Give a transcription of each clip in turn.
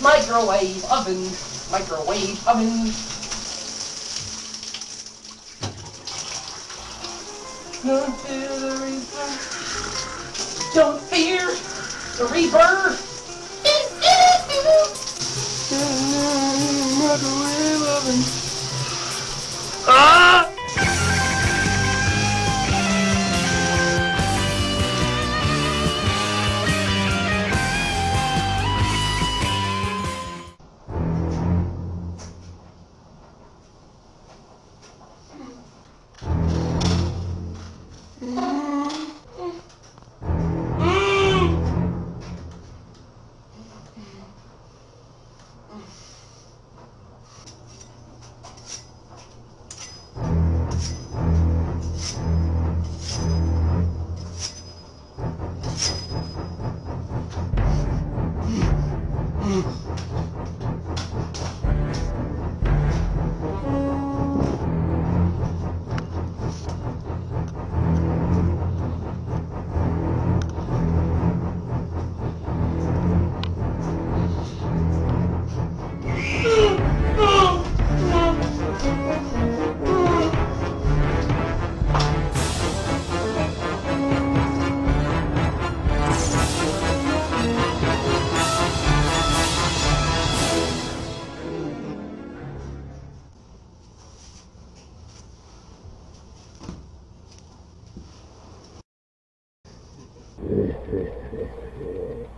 Microwave oven. Microwave oven. Don't fear the reaper. Don't fear the reaper. Microwave oven. Mm-hmm. ええ。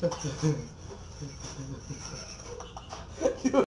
ちょっとでもう一発。